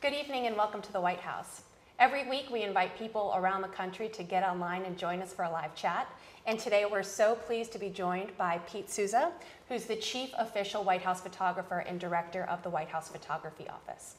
Good evening and welcome to the White House. Every week we invite people around the country to get online and join us for a live chat. And today we're so pleased to be joined by Pete Souza, who's the Chief Official White House Photographer and Director of the White House Photography Office.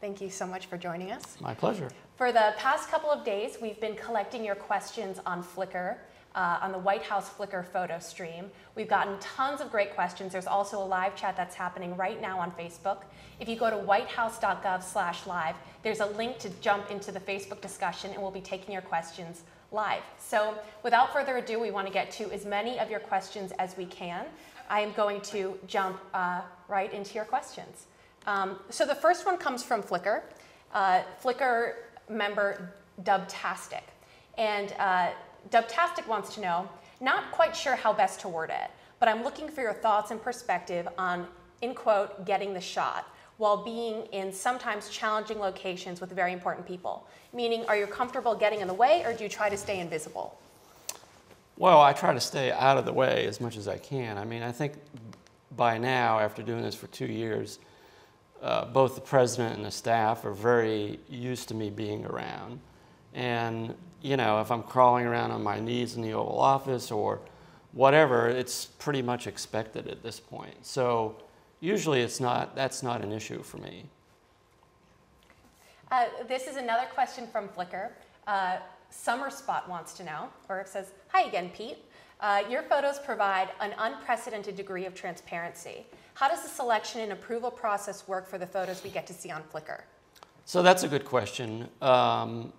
Thank you so much for joining us. My pleasure. For the past couple of days, we've been collecting your questions on Flickr, uh, on the White House Flickr photo stream. We've gotten tons of great questions. There's also a live chat that's happening right now on Facebook. If you go to whitehouse.gov slash live, there's a link to jump into the Facebook discussion and we'll be taking your questions live. So without further ado, we want to get to as many of your questions as we can. I am going to jump uh, right into your questions. Um, so the first one comes from Flickr. Uh, Flickr member Dubtastic. And uh, Dubtastic wants to know, not quite sure how best to word it, but I'm looking for your thoughts and perspective on, in quote, getting the shot while being in sometimes challenging locations with very important people. Meaning, are you comfortable getting in the way or do you try to stay invisible? Well, I try to stay out of the way as much as I can. I mean, I think by now, after doing this for two years, uh, both the president and the staff are very used to me being around. And, you know, if I'm crawling around on my knees in the Oval Office or whatever, it's pretty much expected at this point. So usually it's not, that's not an issue for me. Uh, this is another question from Flickr. Uh, Summer Spot wants to know, or it says, Hi again, Pete. Uh, your photos provide an unprecedented degree of transparency. How does the selection and approval process work for the photos we get to see on Flickr? So that's a good question. Um,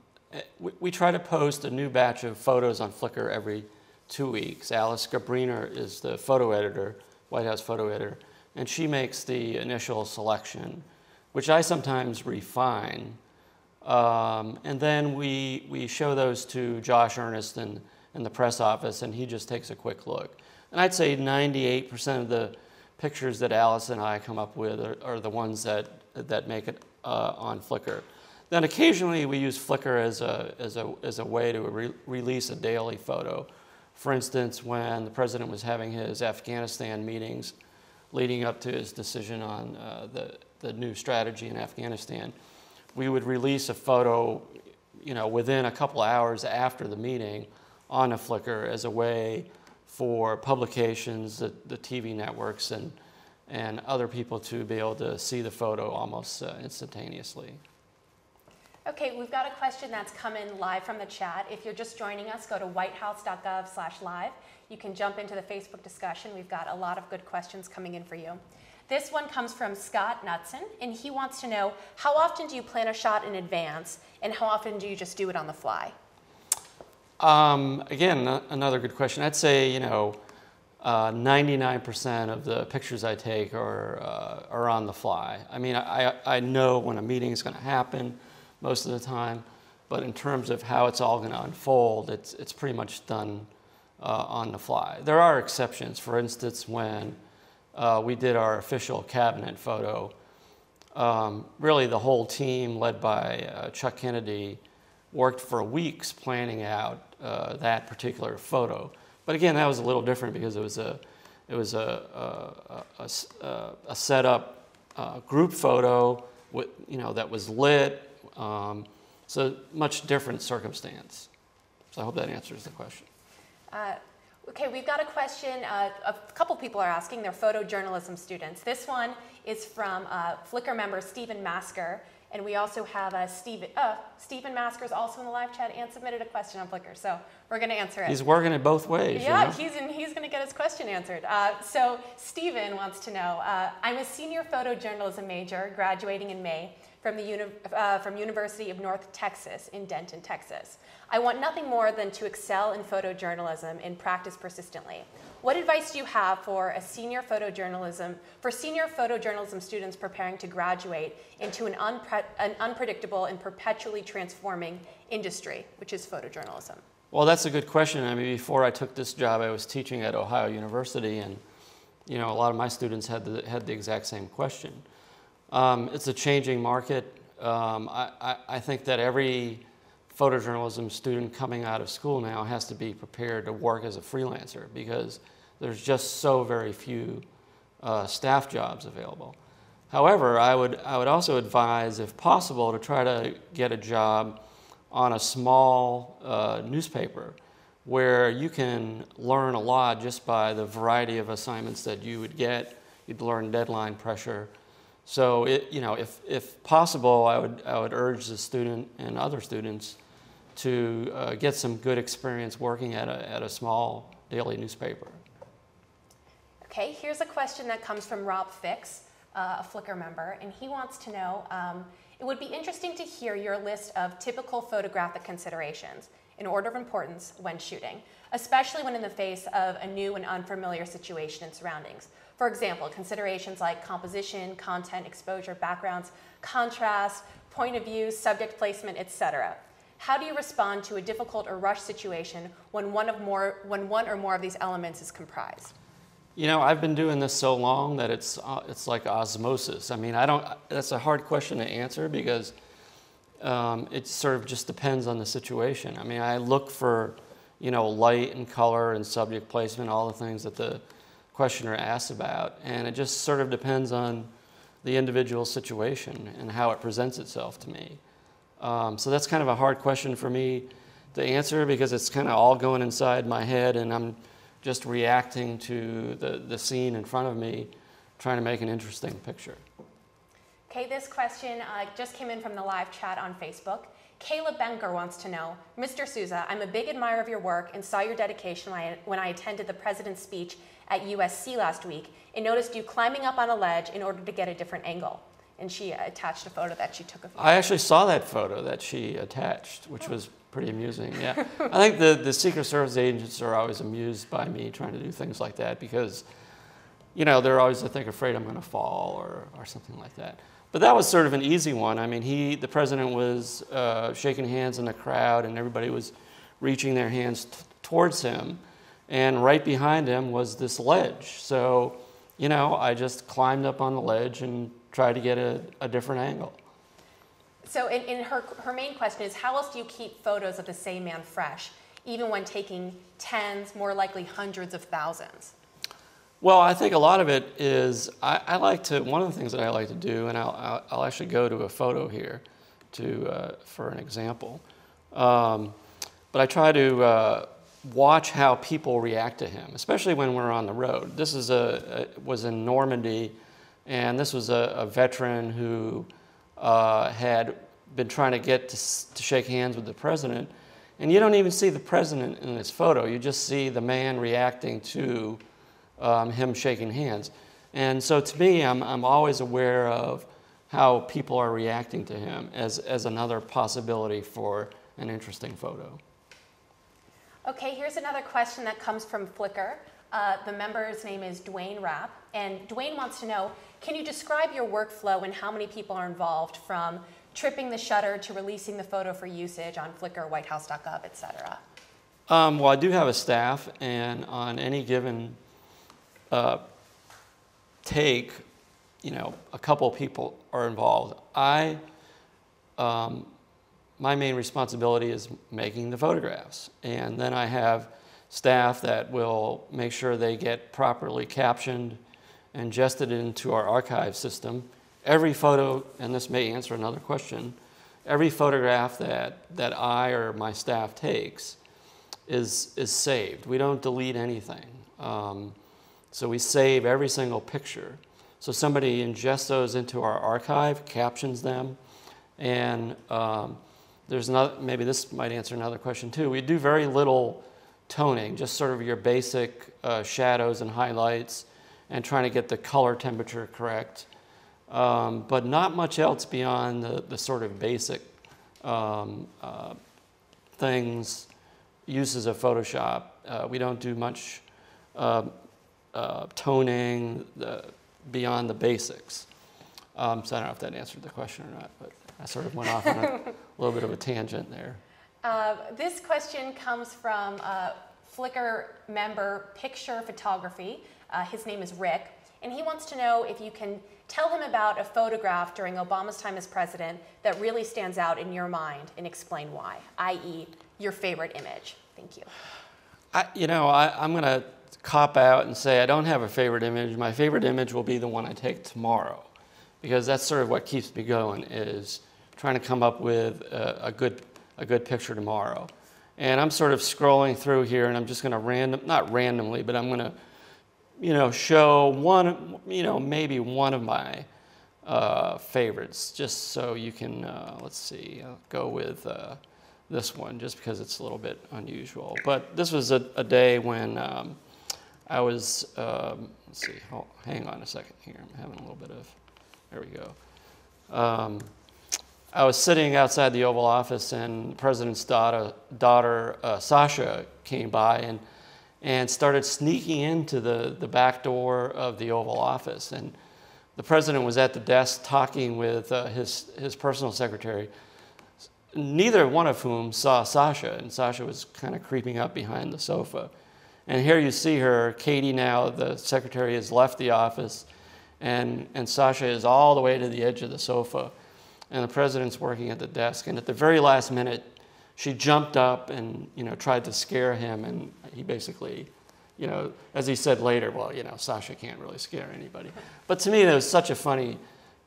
we, we, try to post a new batch of photos on Flickr every two weeks. Alice Gabriner is the photo editor, White House photo editor, and she makes the initial selection, which I sometimes refine. Um, and then we, we show those to Josh Earnest in, in the press office, and he just takes a quick look. And I'd say 98% of the pictures that Alice and I come up with are, are the ones that, that make it uh, on Flickr. Then occasionally we use Flickr as a, as a, as a way to re release a daily photo. For instance, when the president was having his Afghanistan meetings leading up to his decision on uh, the, the new strategy in Afghanistan, we would release a photo you know, within a couple hours after the meeting on a Flickr as a way for publications, the, the TV networks, and, and other people to be able to see the photo almost uh, instantaneously. Okay, we've got a question that's come in live from the chat. If you're just joining us, go to whitehouse.gov slash live. You can jump into the Facebook discussion. We've got a lot of good questions coming in for you. This one comes from Scott Knutson, and he wants to know, how often do you plan a shot in advance, and how often do you just do it on the fly? Um, again, another good question. I'd say, you know, 99% uh, of the pictures I take are, uh, are on the fly. I mean, I, I know when a meeting is going to happen most of the time, but in terms of how it's all going to unfold, it's, it's pretty much done uh, on the fly. There are exceptions. For instance, when uh, we did our official cabinet photo, um, really the whole team led by uh, Chuck Kennedy worked for weeks planning out uh, that particular photo. But again, that was a little different because it was a, it was a, a, a, a setup uh, group photo with, you know, that was lit. Um, so much different circumstance. So I hope that answers the question. Uh, okay, we've got a question. Uh, a couple people are asking. They're photojournalism students. This one is from uh, Flickr member Stephen Masker. And we also have a Stephen, uh, Stephen Maskers also in the live chat and submitted a question on Flickr. So we're going to answer it. He's working it both ways. Yeah, you know? he's, in, he's going to get his question answered. Uh, so Stephen wants to know, uh, I'm a senior photojournalism major graduating in May from the uni uh, from University of North Texas in Denton, Texas. I want nothing more than to excel in photojournalism and practice persistently. What advice do you have for a senior photojournalism, for senior photojournalism students preparing to graduate into an, unpre an unpredictable and perpetually transforming industry, which is photojournalism? Well, that's a good question. I mean, before I took this job, I was teaching at Ohio University, and you know, a lot of my students had the, had the exact same question. Um, it's a changing market. Um, I, I, I, think that every photojournalism student coming out of school now has to be prepared to work as a freelancer because there's just so very few uh, staff jobs available. However, I would, I would also advise, if possible, to try to get a job on a small uh, newspaper where you can learn a lot just by the variety of assignments that you would get. You'd learn deadline pressure. So, it, you know, if, if possible, I would, I would urge the student and other students to uh, get some good experience working at a, at a small daily newspaper. Okay, here's a question that comes from Rob Fix, uh, a Flickr member, and he wants to know um, it would be interesting to hear your list of typical photographic considerations in order of importance when shooting, especially when in the face of a new and unfamiliar situation and surroundings. For example, considerations like composition, content, exposure, backgrounds, contrast, point of view, subject placement, etc. How do you respond to a difficult or rushed situation when one, of more, when one or more of these elements is comprised? You know, I've been doing this so long that it's, uh, it's like osmosis. I mean, I don't, that's a hard question to answer because um, it sort of just depends on the situation. I mean, I look for, you know, light and color and subject placement, all the things that the questioner asks about, and it just sort of depends on the individual situation and how it presents itself to me. Um, so that's kind of a hard question for me to answer because it's kind of all going inside my head, and I'm just reacting to the, the scene in front of me, trying to make an interesting picture. Okay, this question uh, just came in from the live chat on Facebook. Kayla Benker wants to know, Mr. Souza, I'm a big admirer of your work and saw your dedication when I, when I attended the president's speech at USC last week and noticed you climbing up on a ledge in order to get a different angle. And she attached a photo that she took of you. I actually saw that photo that she attached, which was pretty amusing. Yeah, I think the, the Secret Service agents are always amused by me trying to do things like that because, you know, they're always, I think, afraid I'm going to fall or, or something like that. But that was sort of an easy one. I mean, he, the president was uh, shaking hands in the crowd, and everybody was reaching their hands t- towards him. And right behind him was this ledge. So, you know, I just climbed up on the ledge and tried to get a, a different angle. So, in, in her, her main question is how else do you keep photos of the same man fresh, even when taking tens, more likely hundreds of thousands? Well, I think a lot of it is I, I, like to. One of the things that I like to do, and I'll, I'll, I'll actually go to a photo here to uh, for an example. Um, but I try to uh, watch how people react to him, especially when we're on the road. This is a, a was in Normandy, and this was a, a veteran who uh, had been trying to get to, to shake hands with the president, and you don't even see the president in this photo. You just see the man reacting to um, him shaking hands. And so to me, I'm, I'm always aware of how people are reacting to him as, as another possibility for an interesting photo. Okay, here's another question that comes from Flickr. Uh, the member's name is Dwayne Rapp, and Dwayne wants to know Can you describe your workflow and how many people are involved from tripping the shutter to releasing the photo for usage on Flickr, whitehouse.gov, et cetera? Um, well, I do have a staff, and on any given uh, take, you know, a couple people are involved. I, um, my main responsibility is making the photographs, and then I have staff that will make sure they get properly captioned and ingested into our archive system. Every photo, and this may answer another question, every photograph that, that I or my staff takes is, is saved. We don't delete anything. Um, so we save every single picture. So somebody ingests those into our archive, captions them, and um, there's another, maybe this might answer another question too. We do very little toning, just sort of your basic uh, shadows and highlights and trying to get the color temperature correct. Um, but not much else beyond the, the sort of basic um, uh, things, uses of Photoshop. Uh, we don't do much uh, uh, toning, the, beyond the basics. Um, so I don't know if that answered the question or not, but I sort of went off on a little bit of a tangent there. Uh, this question comes from Flickr member, Picture Photography. Uh, his name is Rick, and he wants to know if you can tell him about a photograph during Obama's time as president that really stands out in your mind and explain why, i.e., your favorite image. Thank you. I, you know, I, I'm going to cop out and say I don't have a favorite image. My favorite image will be the one I take tomorrow because that's sort of what keeps me going is trying to come up with a, a good a good picture tomorrow. And I'm sort of scrolling through here, and I'm just going to random, not randomly, but I'm going to, you know, show one, you know, maybe one of my uh, favorites, just so you can, uh, let's see, I'll go with uh, this one, just because it's a little bit unusual. But this was a, a day when um, I was, um, let's see, oh, hang on a second here, I'm having a little bit of, there we go. Um, I was sitting outside the Oval Office, and the president's daughter, daughter uh, Sasha, came by and, and started sneaking into the, the back door of the Oval Office. And the president was at the desk talking with uh, his, his personal secretary, neither one of whom saw Sasha, and Sasha was kind of creeping up behind the sofa. And here you see her, Katie now, the secretary, has left the office, and, and Sasha is all the way to the edge of the sofa and the president's working at the desk. And at the very last minute, she jumped up and you know tried to scare him, and he basically, you know, as he said later, well, you know, Sasha can't really scare anybody. But to me, that was such a funny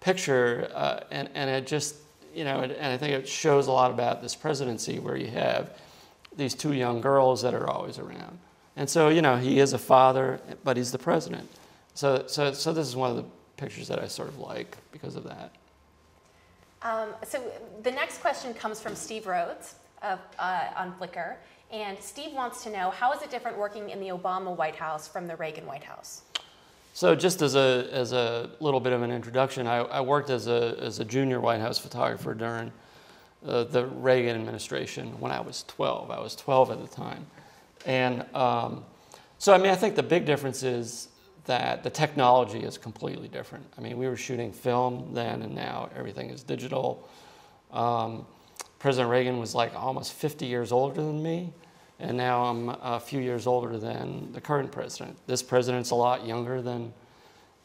picture, uh, and and it just, you know, and I think it shows a lot about this presidency where you have these two young girls that are always around. And so, you know, he is a father, but he's the president. So, so, so this is one of the pictures that I sort of like because of that. Um, so the next question comes from Steve Rhodes of, uh, on Flickr. And Steve wants to know, how is it different working in the Obama White House from the Reagan White House? So just as a, as a little bit of an introduction, I, I worked as a, as a junior White House photographer during uh, the Reagan administration when I was 12. I was 12 at the time. And um, so, I mean, I think the big difference is that the technology is completely different. I mean, we were shooting film then, and now everything is digital. Um, President Reagan was like almost 50 years older than me, and now I'm a few years older than the current president. This president's a lot younger than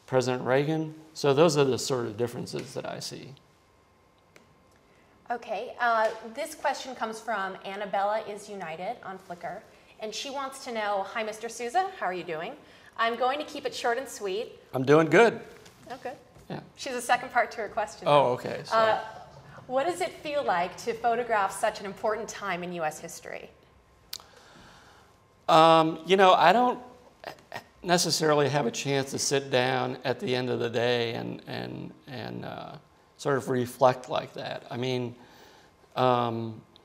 President Reagan. So those are the sort of differences that I see. Okay, uh, this question comes from Annabella is United on Flickr, and she wants to know, hi, Mr. Souza, how are you doing? I'm going to keep it short and sweet. I'm doing good. Oh, good. Yeah. She's a second part to her question. Oh, okay. Uh, what does it feel like to photograph such an important time in U.S. history? Um, you know, I don't necessarily have a chance to sit down at the end of the day and, and, and uh, sort of reflect like that. I mean, um, it,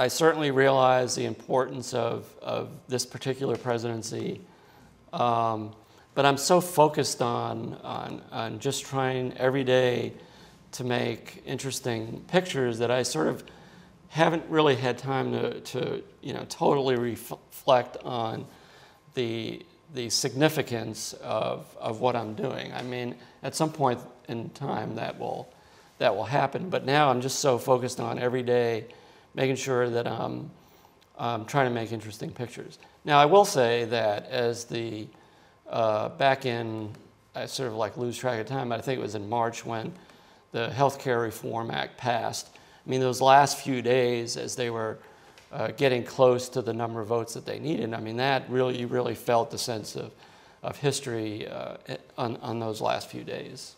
I certainly realize the importance of, of this particular presidency um, but I'm so focused on, on, on just trying every day to make interesting pictures that I sort of haven't really had time to, to you know, totally reflect on the, the significance of, of what I'm doing. I mean, at some point in time that will, that will happen, but now I'm just so focused on every day making sure that I'm, I'm trying to make interesting pictures. Now, I will say that as the uh, back in, I sort of like lose track of time, but I think it was in March when the Healthcare Reform Act passed. I mean, those last few days as they were uh, getting close to the number of votes that they needed, I mean, that really, you really felt the sense of, of history uh, on, on those last few days.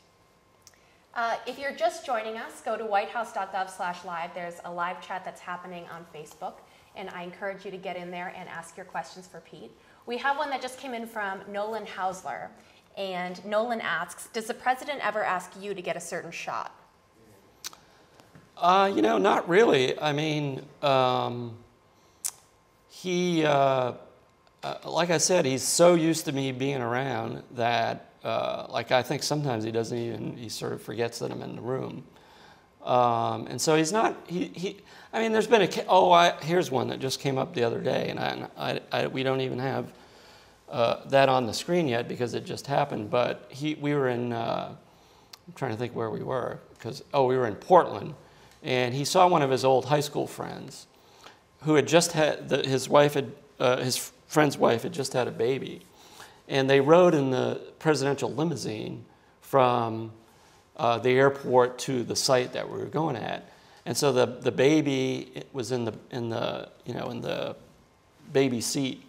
Uh, if you're just joining us, go to whitehouse.gov slash live. There's a live chat that's happening on Facebook and I encourage you to get in there and ask your questions for Pete. We have one that just came in from Nolan Hausler, and Nolan asks, does the president ever ask you to get a certain shot? Uh, you know, not really. I mean, um, he, uh, uh, like I said, he's so used to me being around that, uh, like, I think sometimes he doesn't even, he sort of forgets that I'm in the room. Um, and so he's not, he, he, I mean, there's been a, oh, I, here's one that just came up the other day, and I, I, I we don't even have uh, that on the screen yet because it just happened, but he, we were in, uh, I'm trying to think where we were, because, oh, we were in Portland, and he saw one of his old high school friends who had just had, the, his wife had, uh, his friend's wife had just had a baby, and they rode in the presidential limousine from uh, the airport to the site that we were going at. And so the, the baby was in the, in, the, you know, in the baby seat,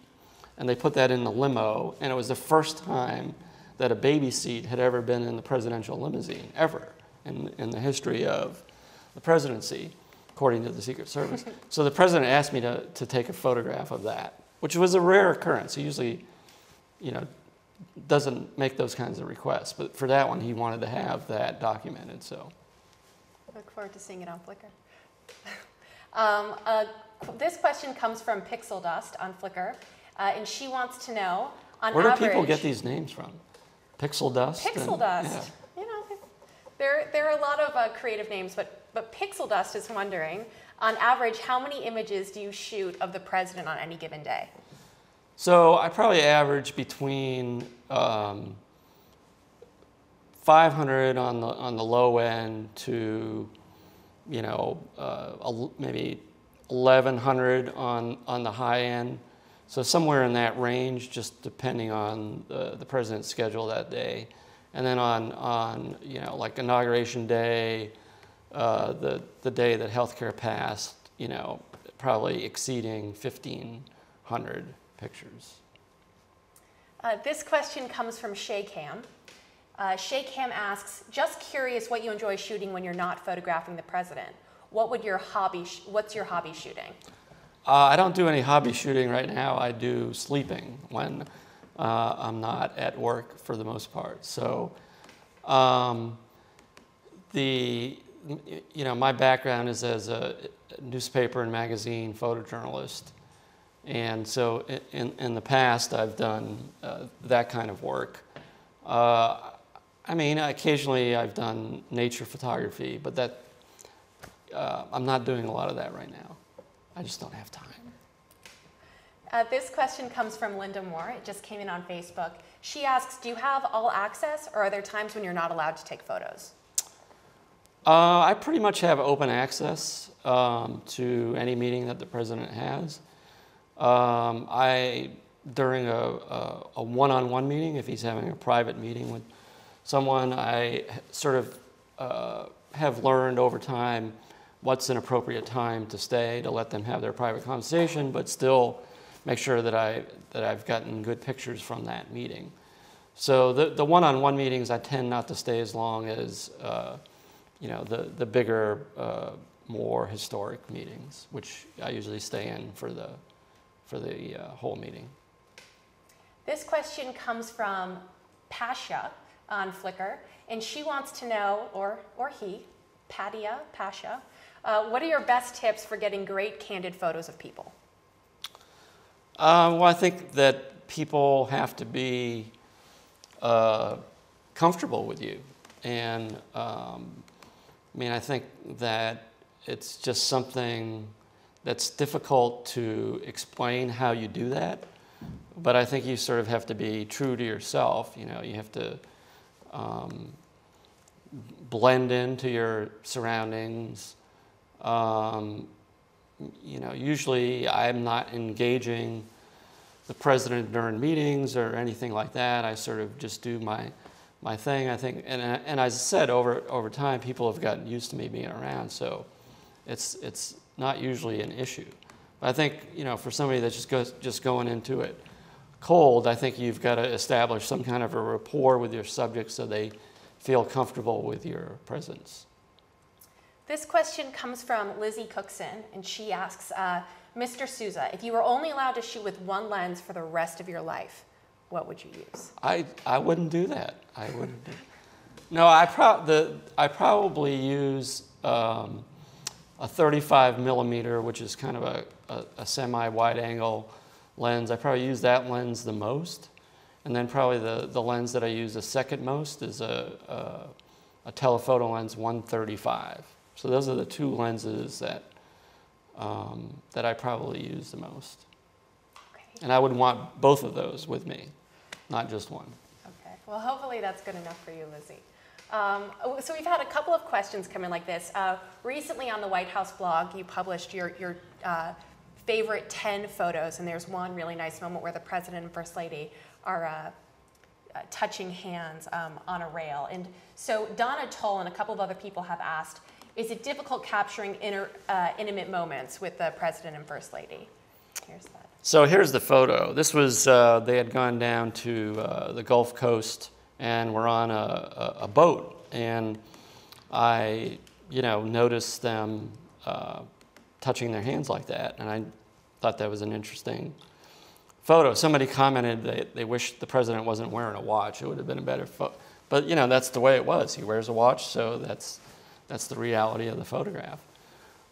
and they put that in the limo, and it was the first time that a baby seat had ever been in the presidential limousine, ever, in, in the history of the presidency, according to the Secret Service. so the president asked me to, to take a photograph of that, which was a rare occurrence. He usually, you know, doesn't make those kinds of requests. But for that one, he wanted to have that documented, so. Look forward to seeing it on Flickr. um, uh, this question comes from Pixel Dust on Flickr, uh, and she wants to know on Where average. do people get these names from? Pixel Dust? Pixel and- Dust. yeah. You know, there, there are a lot of uh, creative names, but, but Pixel Dust is wondering, on average, how many images do you shoot of the president on any given day? So I probably average between um, 500 on the on the low end to, you know, uh, maybe 1100 on on the high end. So somewhere in that range, just depending on the, the president's schedule that day, and then on on you know like inauguration day, uh, the the day that healthcare passed, you know, probably exceeding 1500 pictures. Uh, this question comes from Shay Cam. Uh, Shay Cam asks, just curious what you enjoy shooting when you're not photographing the president. What would your hobby? What's your hobby shooting? Uh, I don't do any hobby shooting right now. I do sleeping when uh, I'm not at work for the most part. So, um, the you know my background is as a newspaper and magazine photojournalist, and so in in the past I've done uh, that kind of work. Uh, I mean, occasionally I've done nature photography, but that uh, I'm not doing a lot of that right now. I just don't have time. Uh, this question comes from Linda Moore. It just came in on Facebook. She asks, do you have all access, or are there times when you're not allowed to take photos? Uh, I pretty much have open access um, to any meeting that the president has. Um, I, during a, a, a one-on-one meeting, if he's having a private meeting with someone, I sort of uh, have learned over time what's an appropriate time to stay to let them have their private conversation, but still make sure that I that I've gotten good pictures from that meeting. So the the one-on-one meetings, I tend not to stay as long as uh, you know the the bigger, uh, more historic meetings, which I usually stay in for the for the uh, whole meeting. This question comes from Pasha on Flickr, and she wants to know, or, or he, Patia, Pasha, uh, what are your best tips for getting great candid photos of people? Uh, well, I think that people have to be uh, comfortable with you. And um, I mean, I think that it's just something that's difficult to explain how you do that. But I think you sort of have to be true to yourself. You know, you have to um, blend into your surroundings. Um, you know, usually I'm not engaging the president during meetings or anything like that. I sort of just do my my thing. I think, and and as I said, over over time, people have gotten used to me being around, so it's it's not usually an issue. But I think you know, for somebody that's just goes just going into it cold, I think you've got to establish some kind of a rapport with your subject so they feel comfortable with your presence. This question comes from Lizzie Cookson, and she asks, uh, Mr. Souza, if you were only allowed to shoot with one lens for the rest of your life, what would you use? I, I wouldn't do that. I wouldn't. Do, no, I, pro- the, I probably use um, a 35 millimeter, which is kind of a, a, a semi wide angle lens. I probably use that lens the most. And then probably the, the lens that I use the second most is a, a, a telephoto lens 135. So those are the two lenses that, um, that I probably use the most. Okay. And I would want both of those with me, not just one. Okay. Well, hopefully that's good enough for you, Lizzie. Um, so we've had a couple of questions come in like this. Uh, recently on the White House blog, you published your, your uh, favorite 10 photos, and there's one really nice moment where the president and first lady are uh, uh, touching hands um, on a rail. And so Donna Toll and a couple of other people have asked, is it difficult capturing inner, uh, intimate moments with the president and first lady? Here's that. So here's the photo. This was, uh, they had gone down to the Gulf Coast and we're on a, a, a boat, and I, you know, noticed them uh, touching their hands like that, and I thought that was an interesting photo. Somebody commented that they wish the president wasn't wearing a watch. It would have been a better photo. But you know, that's the way it was. He wears a watch, so that's that's the reality of the photograph.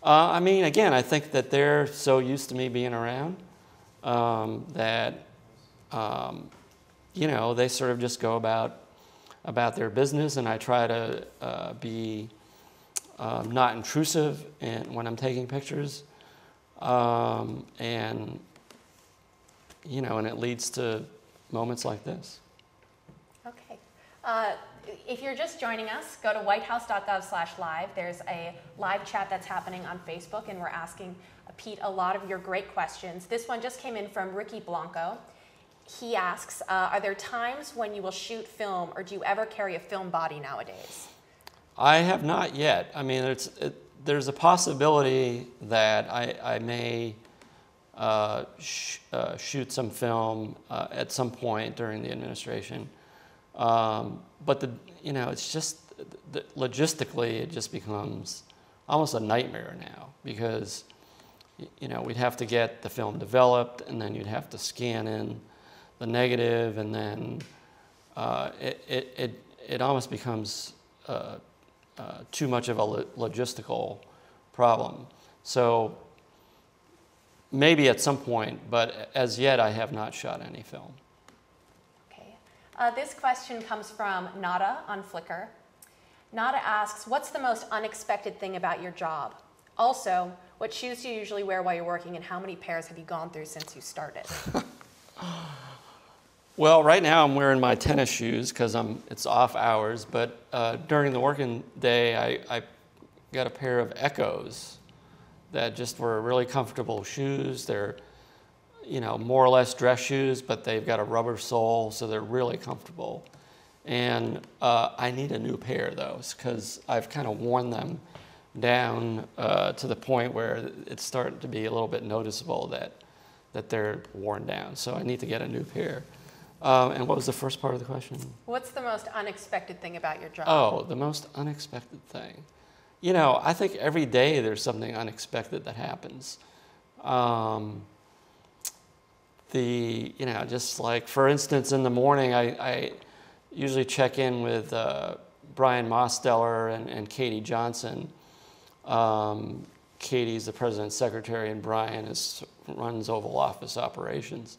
Uh, I mean, again, I think that they're so used to me being around um, that um, you know they sort of just go about about their business, and I try to uh, be um, not intrusive in, when I'm taking pictures, um, and you know, and it leads to moments like this. Okay. Uh, if you're just joining us, go to whitehouse.gov slash live. There's a live chat that's happening on Facebook, and we're asking Pete a lot of your great questions. This one just came in from Ricky Blanco. He asks, uh, "Are there times when you will shoot film, or do you ever carry a film body nowadays?" I have not yet. I mean, it's, it, there's a possibility that I, I may uh, sh- uh, shoot some film uh, at some point during the administration. Um, but the, you know, it's just the, logistically, it just becomes almost a nightmare now because, you know, we'd have to get the film developed and then you'd have to scan in the negative and then uh, it, it, it, it almost becomes uh, uh, too much of a lo- logistical problem. So maybe at some point, but as yet I have not shot any film. Okay. Uh, this question comes from Nada on Flickr. Nada asks, What's the most unexpected thing about your job? Also, what shoes do you usually wear while you're working, and how many pairs have you gone through since you started? Well, right now I'm wearing my tennis shoes because I'm it's off hours. But uh, during the working day, I, I got a pair of Eccos that just were really comfortable shoes. They're you know more or less dress shoes, but they've got a rubber sole, so they're really comfortable. And uh, I need a new pair of those because I've kind of worn them down uh, to the point where it's starting to be a little bit noticeable that that they're worn down. So I need to get a new pair. Um, and what was the first part of the question? What's the most unexpected thing about your job? Oh, the most unexpected thing. You know, I think every day there's something unexpected that happens. Um, the, you know, just like, for instance, in the morning, I, I usually check in with uh, Brian Mosteller and, and Katie Johnson. Um, Katie's the president's secretary, and Brian is, runs Oval Office operations.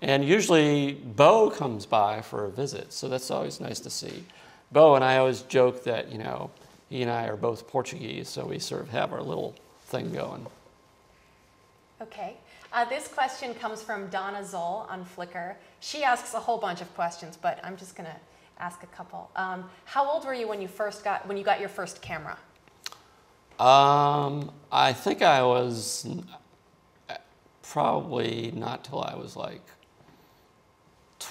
And usually Bo comes by for a visit, so that's always nice to see. Bo and I always joke that, you know, he and I are both Portuguese, so we sort of have our little thing going. Okay. Uh, this question comes from Donna Zoll on Flickr. She asks a whole bunch of questions, but I'm just going to ask a couple. Um, how old were you when you first got when you got your first camera? Um, I think I was probably not till I was like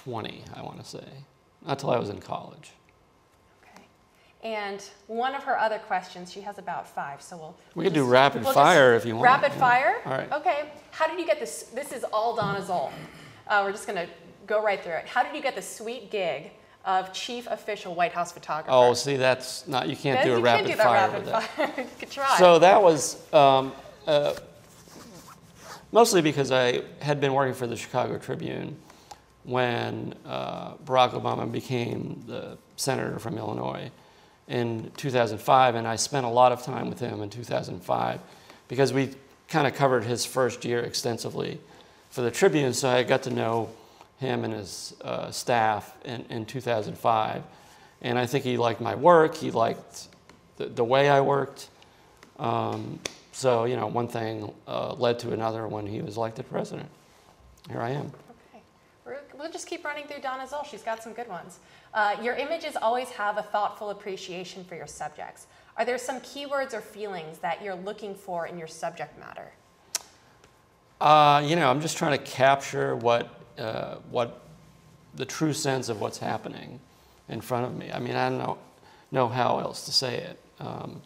20, I want to say. Not till I was in college. Okay. And one of her other questions, she has about five, so we'll. We could do rapid fire if you want. Rapid Yeah. fire? All right. Okay. How did you get this? This is all Donna Zoll. Uh, we're just going to go right through it. How did you get the sweet gig of chief official White House photographer? Oh, see, that's not, you can't do a rapid do fire rapid with that. fire. you could try. So that was um, uh, mostly because I had been working for the Chicago Tribune when uh, Barack Obama became the senator from Illinois in 2005, and I spent a lot of time with him in 2005 because we kind of covered his first year extensively for the Tribune, so I got to know him and his uh, staff in, in 2005. And I think he liked my work, he liked the, the way I worked. Um, so, you know, one thing uh, led to another when he was elected president. Here I am. We're, we'll just keep running through Donna Zoll. She's got some good ones. Uh, your images always have a thoughtful appreciation for your subjects. Are there some keywords or feelings that you're looking for in your subject matter? Uh, you know, I'm just trying to capture what, uh, what the true sense of what's happening in front of me. I mean, I don't know, know how else to say it. Um,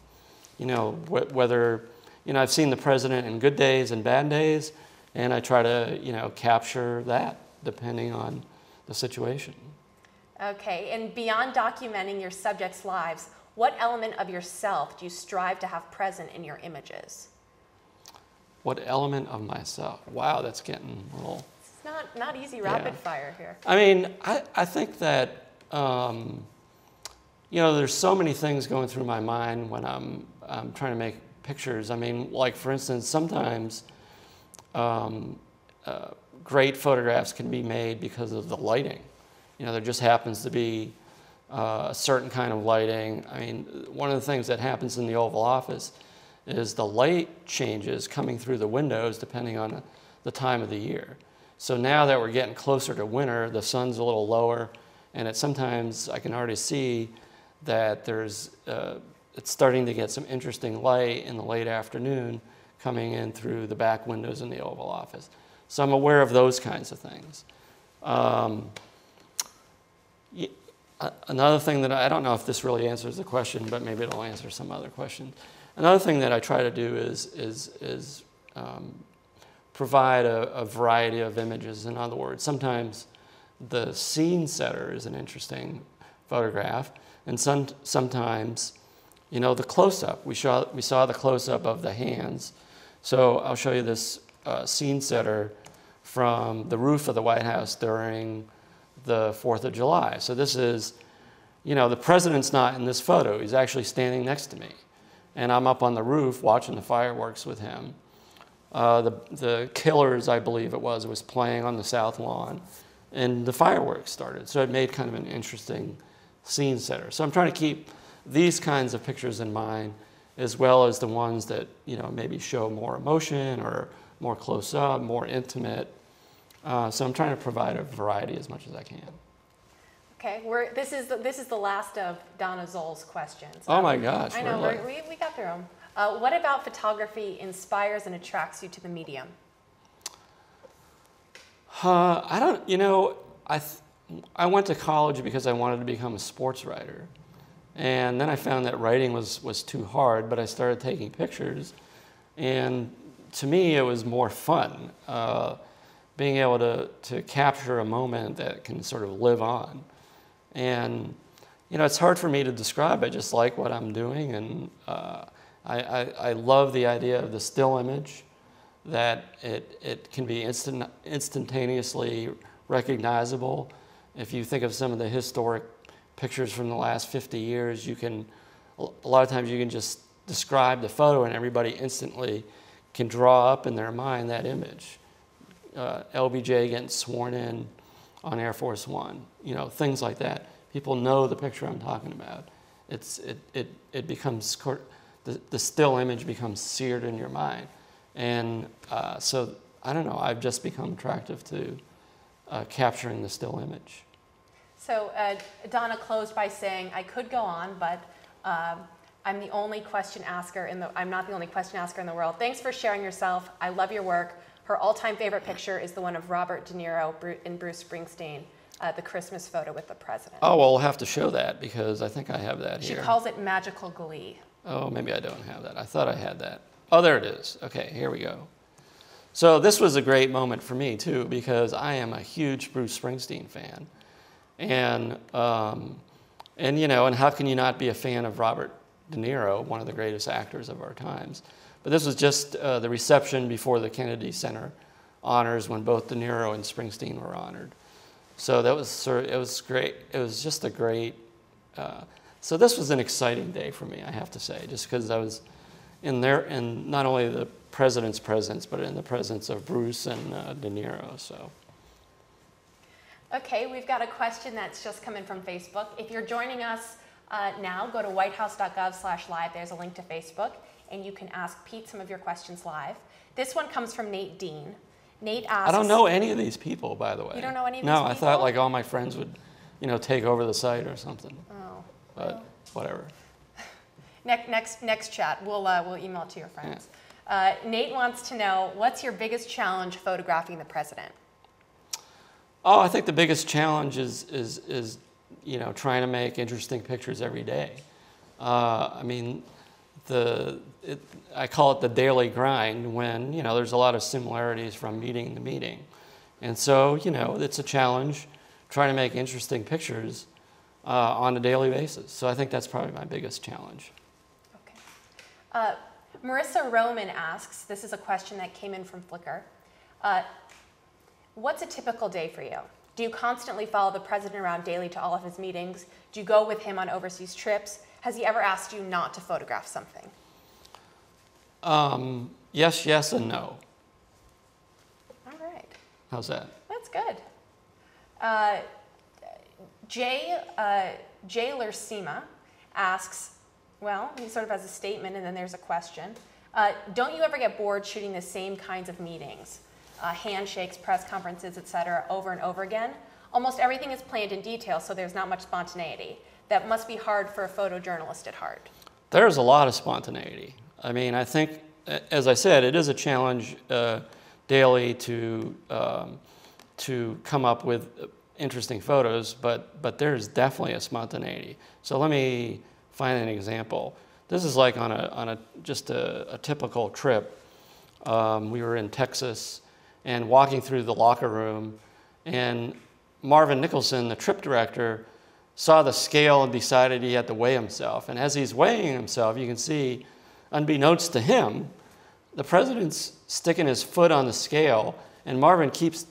you know, wh- whether, you know, I've seen the president in good days and bad days, and I try to, you know, capture that depending on the situation. Okay, and beyond documenting your subjects' lives, what element of yourself do you strive to have present in your images? What element of myself? Wow, that's getting a little. It's not, not easy rapid Yeah. fire here. I mean, I, I think that, um, you know, there's so many things going through my mind when I'm, I'm trying to make pictures. I mean, like for instance, sometimes um, uh, great photographs can be made because of the lighting. You know, there just happens to be uh, a certain kind of lighting. I mean, one of the things that happens in the Oval Office is the light changes coming through the windows depending on the time of the year. So now that we're getting closer to winter, the sun's a little lower, and it sometimes I can already see that there's uh, it's starting to get some interesting light in the late afternoon coming in through the back windows in the Oval Office. So I'm aware of those kinds of things. Um, another thing that I, I don't know if this really answers the question, but maybe it'll answer some other question. Another thing that I try to do is is is um, provide a, a variety of images. In other words, sometimes the scene setter is an interesting photograph, and some, sometimes, you know, the close-up. We saw we saw the close-up of the hands. So I'll show you this uh, scene setter from the roof of the White House during the Fourth of July. So this is, you know, the president's not in this photo. He's actually standing next to me, and I'm up on the roof watching the fireworks with him. Uh, the, the Killers, I believe it was, was playing on the South Lawn, and the fireworks started. So it made kind of an interesting scene setter. So I'm trying to keep these kinds of pictures in mind, as well as the ones that you know maybe show more emotion or more close up, more intimate. Uh, so I'm trying to provide a variety as much as I can. Okay, we're, this, is the, this is the last of Donna Zoll's questions. Oh my gosh, I know, like- we, we got through them. Uh, what about photography inspires and attracts you to the medium? Uh, I don't, you know, I, th- I went to college because I wanted to become a sports writer. And then I found that writing was, was too hard, but I started taking pictures. And to me, it was more fun, uh, being able to, to capture a moment that can sort of live on. And, you know, it's hard for me to describe. I just like what I'm doing. And uh, I, I, I love the idea of the still image that it, it can be instant, instantaneously recognizable. If you think of some of the historic pictures from the last 50 years, you can, a lot of times you can just describe the photo and everybody instantly can draw up in their mind that image. Uh, LBJ getting sworn in on Air Force One, you know, things like that. People know the picture I'm talking about. It's, it, it, it becomes, the, the still image becomes seared in your mind. And uh, so, I don't know, I've just become attractive to uh, capturing the still image. So uh, Donna closed by saying, I could go on, but um, I'm the only question asker in the, I'm not the only question asker in the world. Thanks for sharing yourself. I love your work. Her all-time favorite picture is the one of Robert De Niro and Bruce Springsteen, uh, the Christmas photo with the president. Oh, well, we'll have to show that because I think I have that She here. She calls it magical glee. Oh, maybe I don't have that. I thought I had that. Oh, there it is. Okay, here we go. So this was a great moment for me too because I am a huge Bruce Springsteen fan, and um, and you know, and how can you not be a fan of Robert De Niro, one of the greatest actors of our times? But this was just uh, the reception before the Kennedy Center honors when both De Niro and Springsteen were honored. So that was sort of, it was great. It was just a great. Uh, so this was an exciting day for me, I have to say, just because I was in there, in not only the president's presence, but in the presence of Bruce and uh, De Niro. So Okay, we've got a question that's just come in from Facebook. If you're joining us uh, now, go to whitehouse.gov slash live. There's a link to Facebook, and you can ask Pete some of your questions live. This one comes from Nate Dean. Nate asks. I don't know any of these people, by the way. You don't know any of these people? no, I thought like all my friends would, you know, take over the site or something. Oh. But whatever. Next, next, next chat. We'll uh, we'll email it to your friends. Uh, Nate wants to know what's your biggest challenge photographing the president. Oh, I think the biggest challenge is is is you know trying to make interesting pictures every day. Uh, I mean, the it, I call it the daily grind when you know there's a lot of similarities from meeting to meeting, and so you know it's a challenge trying to make interesting pictures uh, on a daily basis. So I think that's probably my biggest challenge. Okay. Uh, Marissa Roman asks this is a question that came in from Flickr. Uh, what's a typical day for you? Do you constantly follow the president around daily to all of his meetings? Do you go with him on overseas trips? Has he ever asked you not to photograph something? Um, yes, yes, and no. All right. How's that? That's good. Uh, Jay, uh, Jay Lersima asks, well, he sort of has a statement and then there's a question. Uh, don't you ever get bored shooting the same kinds of meetings, uh, handshakes, press conferences, etc., over and over again? Almost everything is planned in detail, so there's not much spontaneity. That must be hard for a photojournalist at heart. There's a lot of spontaneity. I mean, I think, as I said, it is a challenge uh, daily to um, to come up with interesting photos, but but there's definitely a spontaneity. So let me find an example. This is like on a on a just a, a typical trip. Um, we were in Texas and walking through the locker room, and Marvin Nicholson, the trip director, saw the scale and decided he had to weigh himself. And as he's weighing himself, you can see, unbeknownst to him, the president's sticking his foot on the scale, and Marvin keeps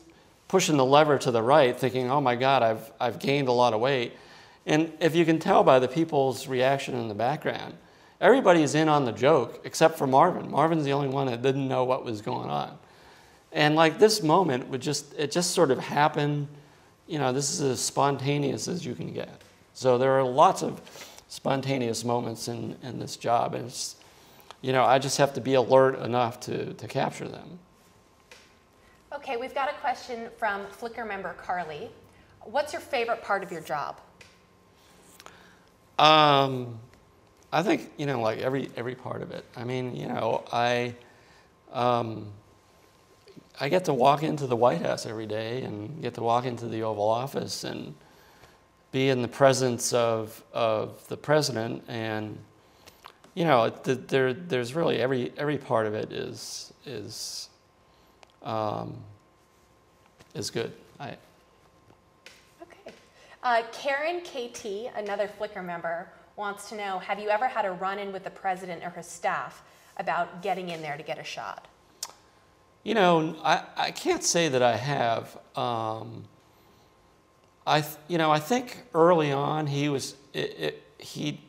pushing the lever to the right, thinking, oh my God, I've, I've gained a lot of weight. And if you can tell by the people's reaction in the background, everybody's in on the joke except for Marvin. Marvin's the only one that didn't know what was going on. And like this moment would just, it just sort of happened you know, this is as spontaneous as you can get. So there are lots of spontaneous moments in, in this job. And it's, you know, I just have to be alert enough to, to capture them. Okay, we've got a question from Flickr member Carly. What's your favorite part of your job? Um, I think, you know, like every, every part of it. I mean, you know, I, um, I get to walk into the White House every day and get to walk into the Oval Office and be in the presence of, of the president. And, you know, there, there's really every, every part of it is, is, um, is good. I, okay. Uh, Karen KT, another Flickr member, wants to know Have you ever had a run in with the president or his staff about getting in there to get a shot? You know, I, I can't say that I have. Um, I, you know, I think early on he was, it, it, he,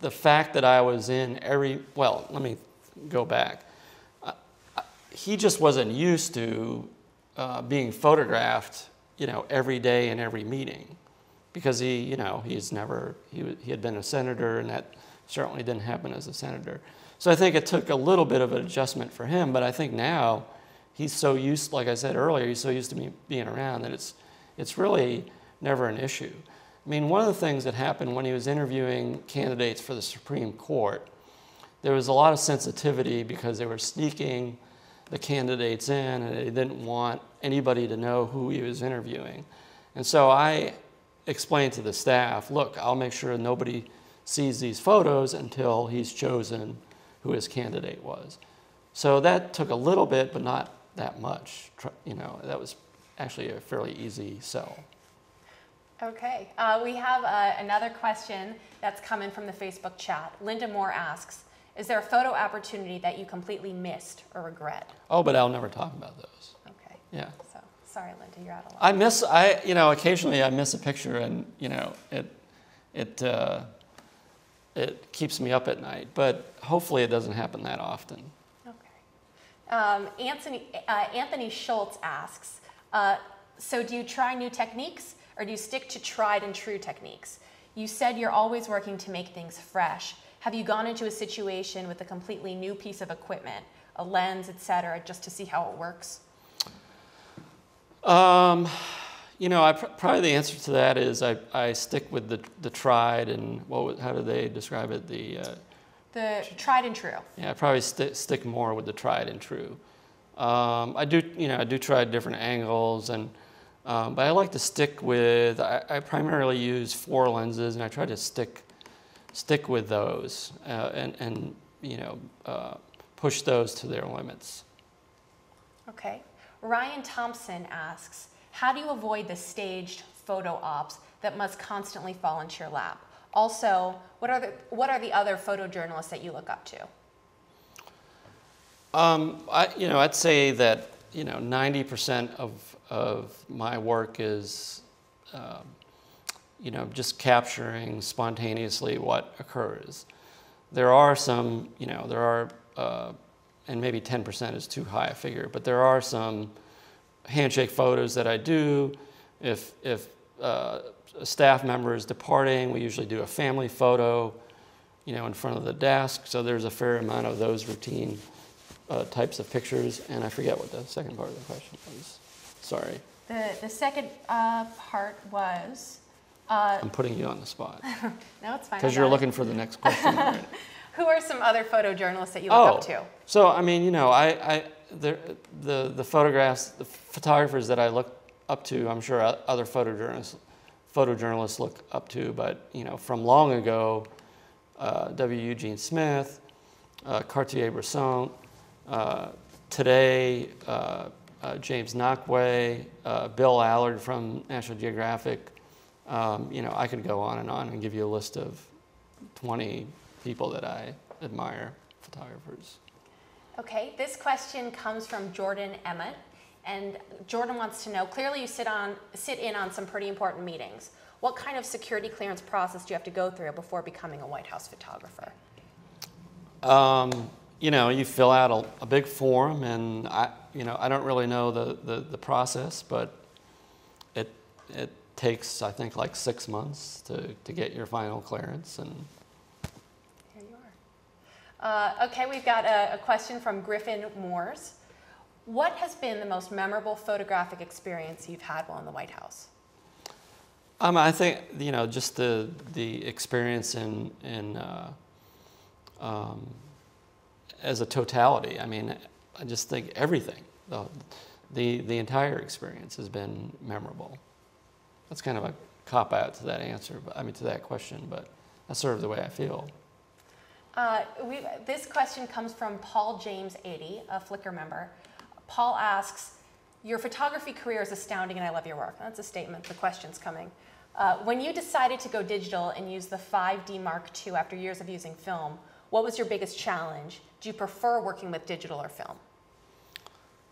the fact that I was in every, well, let me go back. Uh, he just wasn't used to uh, being photographed, you know, every day in every meeting because he, you know, he's never, he, he had been a senator and that certainly didn't happen as a senator. So I think it took a little bit of an adjustment for him, but I think now he's so used, like I said earlier, he's so used to me being around that it's, it's really never an issue. I mean, one of the things that happened when he was interviewing candidates for the Supreme Court, there was a lot of sensitivity because they were sneaking the candidates in and they didn't want anybody to know who he was interviewing. And so I explained to the staff, look, I'll make sure nobody sees these photos until he's chosen who his candidate was. So that took a little bit, but not that much. You know, that was actually a fairly easy sell. Okay, uh, we have uh, another question that's come in from the Facebook chat. Linda Moore asks, is there a photo opportunity that you completely missed or regret? Oh, but I'll never talk about those. Okay. Yeah. So sorry, Linda, you're out of luck. I miss. I you know occasionally I miss a picture and you know it it uh, it keeps me up at night. But hopefully it doesn't happen that often. Okay. Um, Anthony, uh, Anthony Schultz asks, uh, so do you try new techniques or do you stick to tried and true techniques? You said you're always working to make things fresh. Have you gone into a situation with a completely new piece of equipment, a lens, etc., just to see how it works? Um, you know, I pr- probably the answer to that is I, I stick with the, the tried and what how do they describe it the uh, the tried and true. Yeah, I probably st- stick more with the tried and true. Um, I do you know I do try different angles and um, but I like to stick with I, I, primarily use four lenses and I try to stick stick with those uh, and and you know uh, push those to their limits. Okay. Ryan Thompson asks How do you avoid the staged photo ops that must constantly fall into your lap? Also, what are the, what are the other photojournalists that you look up to? Um, I, you know, I'd say that you know 90% of of my work is, um, you know, just capturing spontaneously what occurs. There are some, you know, there are, uh, and maybe 10% is too high a figure, but there are some handshake photos that I do. If if uh, a staff member is departing, we usually do a family photo, you know, in front of the desk. So there's a fair amount of those routine uh, types of pictures. And I forget what the second part of the question was. Sorry, The, the second uh, part was, uh, I'm putting you on the spot no, it's fine. Because you're it. looking for the next question. Who are some other photojournalists that you look up to? So I mean, you know, I, I the, the the photographs, the photographers that I look up to, I'm sure other photojournalists photojournalists look up to, but you know, from long ago, uh, W. Eugene Smith, uh, Cartier-Bresson, uh, today uh, uh, James Nachtwey, uh, Bill Allard from National Geographic. Um, you know, I could go on and on and give you a list of 20 people that I admire, photographers. Okay, this question comes from Jordan Emmett. And Jordan wants to know clearly, you sit, on, sit in on some pretty important meetings. What kind of security clearance process do you have to go through before becoming a White House photographer? Um, you know, you fill out a, a big form, and I, you know, I don't really know the, the, the process, but it, it takes, I think, like six months to, to get your final clearance. And. Uh, okay, we've got a, a question from Griffin Moores. What has been the most memorable photographic experience you've had while in the White House? um, I think, you know, just the, the experience in, in uh, um, as a totality. I mean, I just think everything, the, the, the entire experience has been memorable. That's kind of a cop out to that answer, but I mean, to that question, but that's sort of the way I feel. Uh, we, this question comes from Paul James 80, a Flickr member. Paul asks, Your photography career is astounding and I love your work. That's a statement. The question's coming. Uh, when you decided to go digital and use the 5D Mark II after years of using film, what was your biggest challenge? Do you prefer working with digital or film?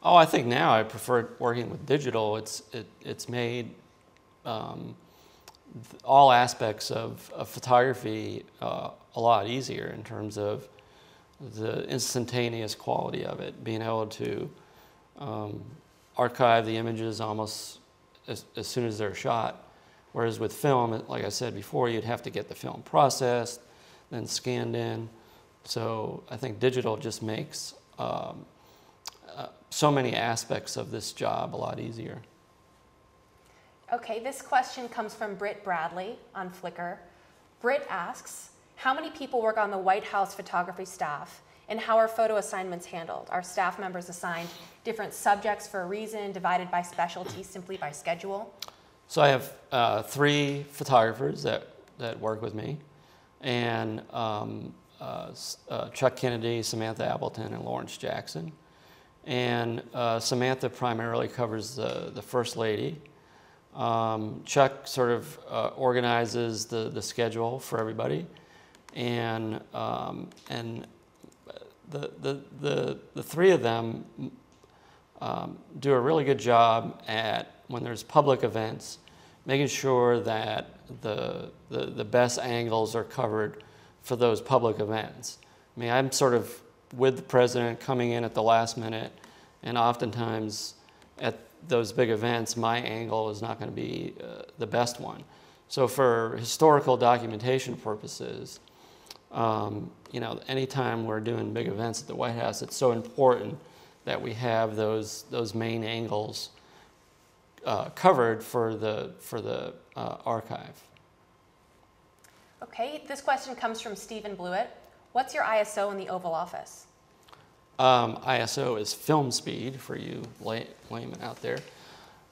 Oh, I think now I prefer working with digital. It's, it, it's made um, all aspects of, of photography uh, a lot easier in terms of the instantaneous quality of it, being able to um, archive the images almost as, as soon as they're shot. Whereas with film, like I said before, you'd have to get the film processed, then scanned in. So I think digital just makes um, uh, so many aspects of this job a lot easier. Okay, this question comes from Britt Bradley on Flickr. Britt asks, how many people work on the White House photography staff and how are photo assignments handled? Are staff members assigned different subjects for a reason, divided by specialty, simply by schedule? So I have uh, three photographers that, that work with me, and um, uh, uh, Chuck Kennedy, Samantha Appleton, and Lawrence Jackson. And uh, Samantha primarily covers the, the First Lady. Um, Chuck sort of uh, organizes the, the schedule for everybody. And, um, and the, the, the, the three of them um, do a really good job at when there's public events, making sure that the, the, the best angles are covered for those public events. I mean, I'm sort of with the president coming in at the last minute, and oftentimes at those big events, my angle is not going to be uh, the best one. So, for historical documentation purposes, um, you know, anytime we're doing big events at the White House, it's so important that we have those those main angles uh, covered for the for the uh, archive. Okay, this question comes from Stephen Blewett. What's your ISO in the Oval Office? Um, ISO is film speed for you lay, laymen out there.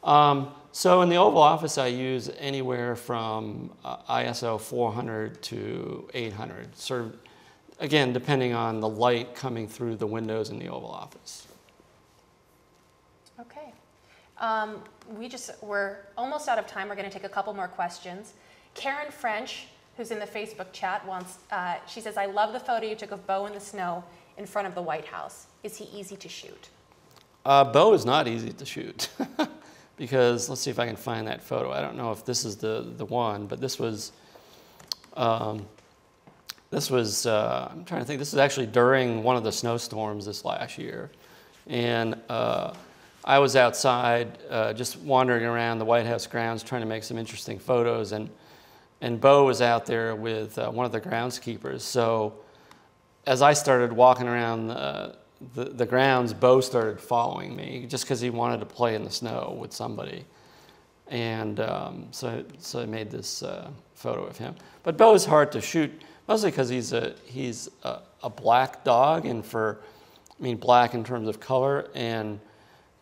Um, so in the Oval Office, I use anywhere from uh, ISO 400 to 800. Sort of, again, depending on the light coming through the windows in the Oval Office. Okay. Um, we just, we're almost out of time. We're going to take a couple more questions. Karen French, who's in the Facebook chat, wants, uh, she says, I love the photo you took of Bo in the snow in front of the White House. Is he easy to shoot? Uh, Bo is not easy to shoot because let's see if I can find that photo. I don't know if this is the, the one, but this was, um, this was, uh, I'm trying to think, this is actually during one of the snowstorms this last year. And uh, I was outside uh, just wandering around the White House grounds trying to make some interesting photos. And, and Bo was out there with uh, one of the groundskeepers. So as I started walking around the, the, the grounds, Bo started following me just because he wanted to play in the snow with somebody. And um, so, so I made this uh, photo of him. But Bo is hard to shoot, mostly because he's, a, he's a, a black dog, and for, I mean, black in terms of color, and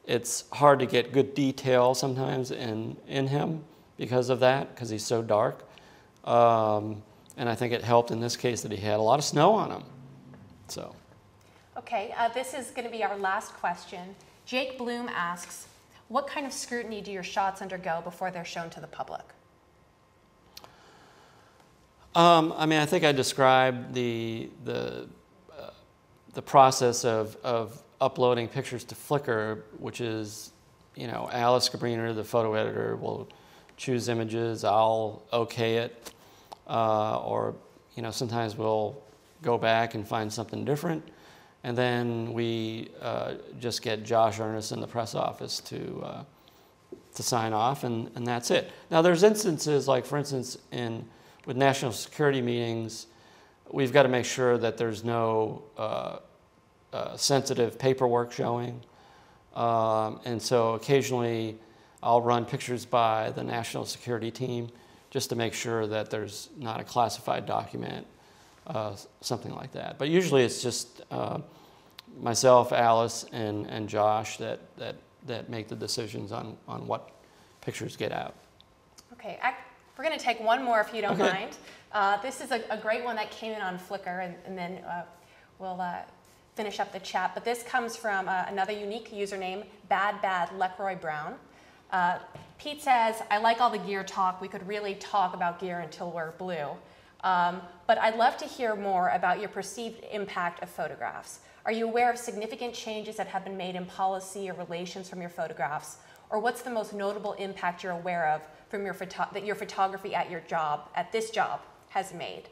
it's hard to get good detail sometimes in, in him because of that, because he's so dark. Um, and I think it helped in this case that he had a lot of snow on him. So. Okay, uh, this is going to be our last question. Jake Bloom asks, what kind of scrutiny do your shots undergo before they're shown to the public? Um, I mean, I think I described the, the, uh, the process of, of uploading pictures to Flickr, which is, you know, Alice Gabriner, the photo editor, will choose images, I'll okay it, uh, or, you know, sometimes we'll go back and find something different. And then we uh, just get Josh Earnest in the press office to, uh, to sign off, and, and that's it. Now, there's instances like, for instance, in, with national security meetings, we've got to make sure that there's no uh, uh sensitive paperwork showing. Um, and so occasionally I'll run pictures by the national security team just to make sure that there's not a classified document uh, something like that. But usually it's just uh, myself, Alice, and, and Josh that, that, that make the decisions on, on what pictures get out. Okay, I, we're going to take one more if you don't okay. mind. Uh, this is a, a, great one that came in on Flickr, and, and then uh, we'll uh, finish up the chat. But this comes from uh, another unique username, Bad Bad Lecroy Brown. Pete says, I like all the gear talk. We could really talk about gear until we're blue. Um, but I'd love to hear more about your perceived impact of photographs. Are you aware of significant changes that have been made in policy or relations from your photographs? Or what's the most notable impact you're aware of from your that your photography at your job, at this job, has made?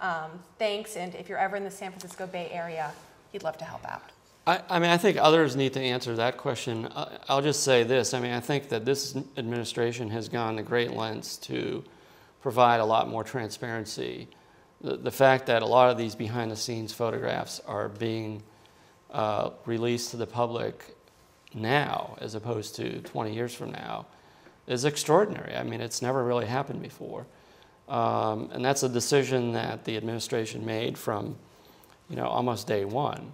Um, thanks, and if you're ever in the San Francisco Bay Area, he'd love to help out. I, I, mean, I think others need to answer that question. I'll just say this. I mean, I think that this administration has gone to great lengths to provide a lot more transparency. The, the fact that a lot of these behind the scenes photographs are being uh, released to the public now as opposed to 20 years from now is extraordinary. I mean, it's never really happened before. Um, and that's a decision that the administration made from, you know, almost day one.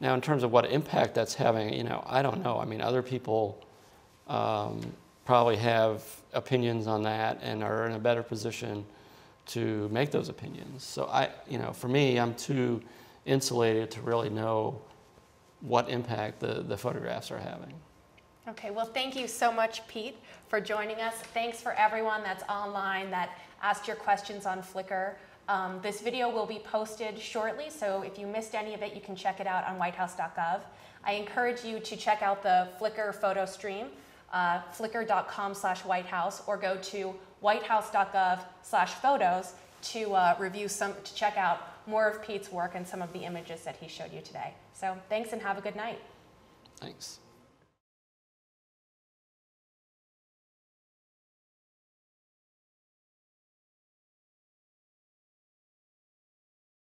Now, in terms of what impact that's having, you know, I don't know. I mean, other people um, probably have opinions on that and are in a better position to make those opinions. So I, you know, for me, I'm too insulated to really know what impact the, the photographs are having. Okay, well, thank you so much, Pete, for joining us. Thanks for everyone that's online that asked your questions on Flickr. Um, this video will be posted shortly, so if you missed any of it, you can check it out on whitehouse.gov. I encourage you to check out the Flickr photo stream uh, flickr.com slash whitehouse or go to whitehouse.gov slash photos to uh, review some, to check out more of Pete's work and some of the images that he showed you today. So thanks and have a good night. Thanks.